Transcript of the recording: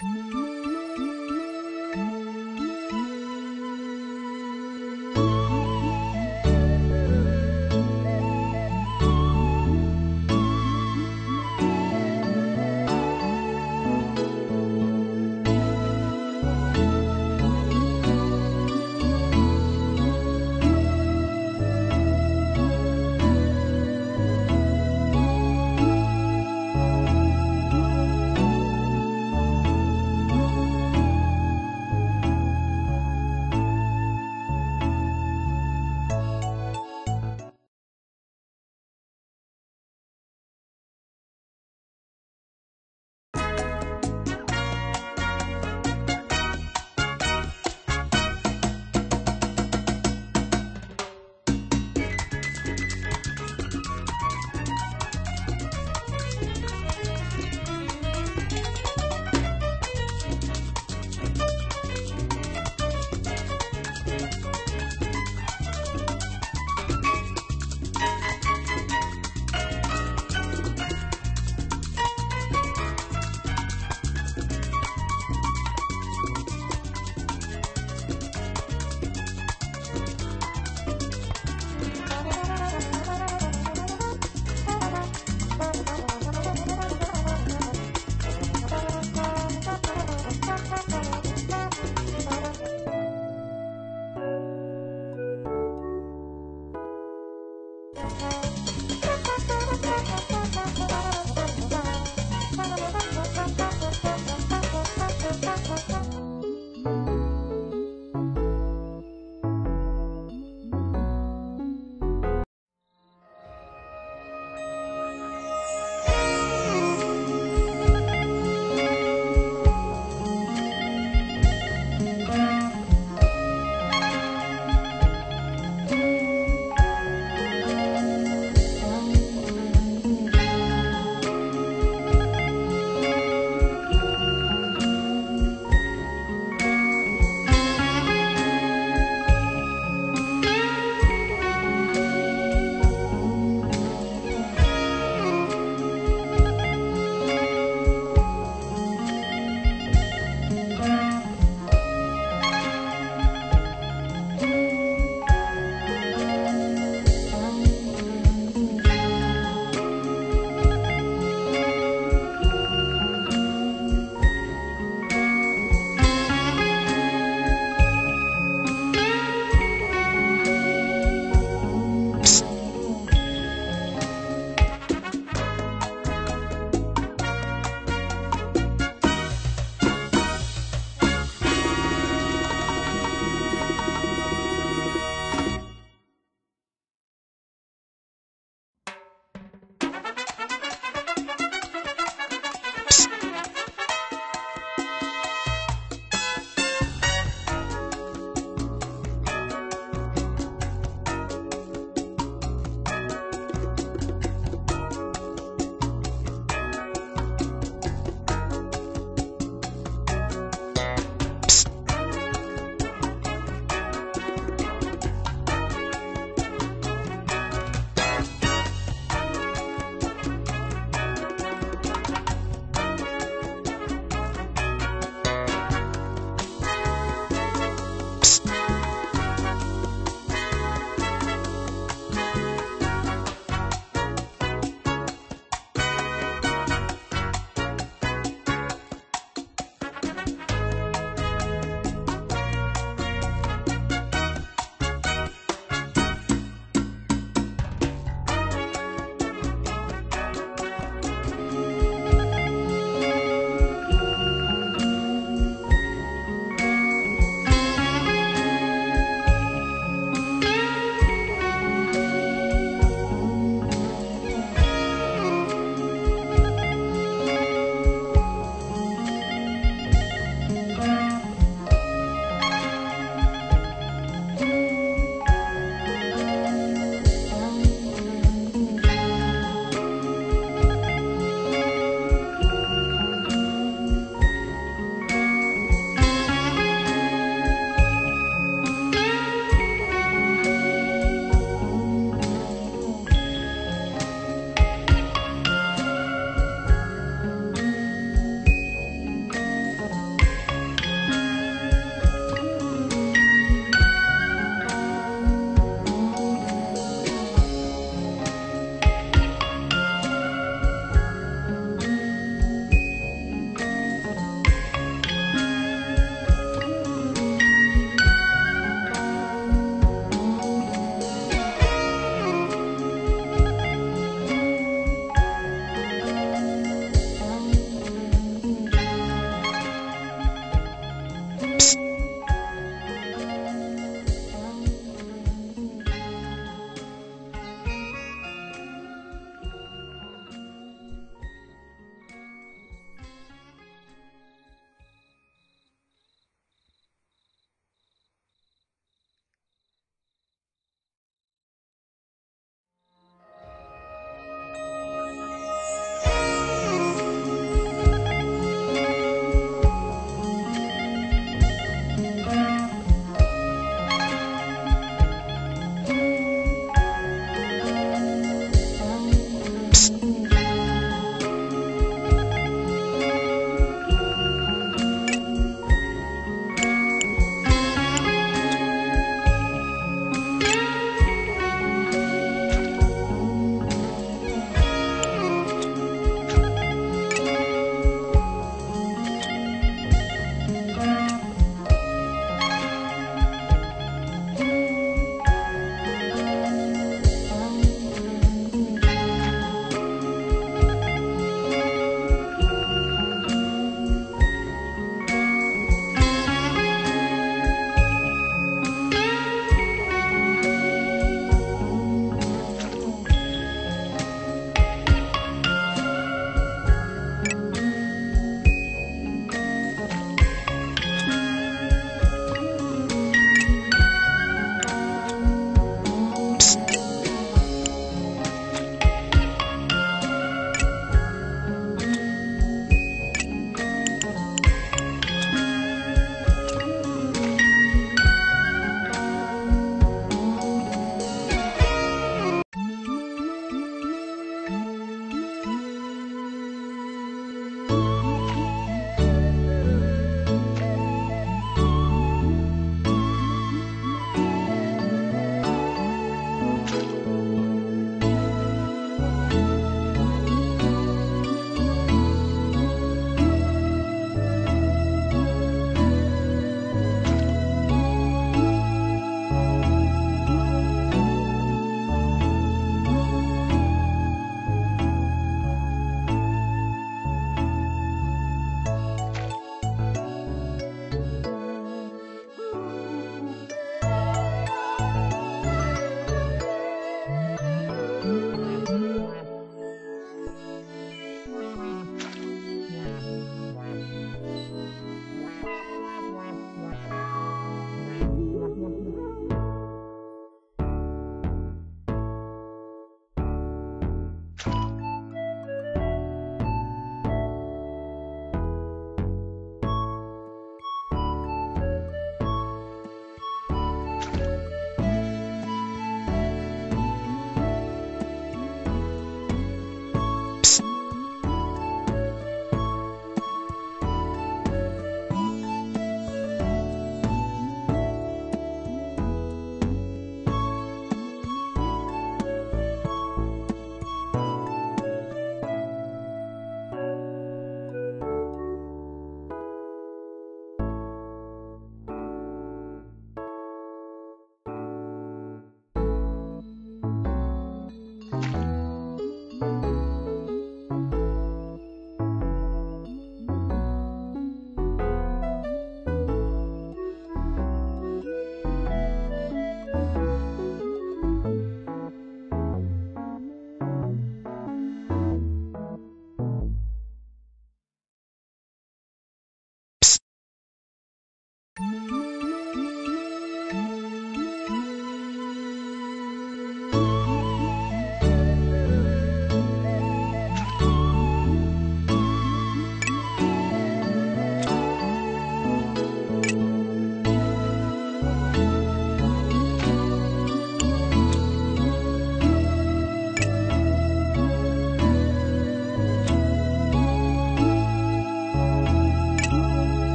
Música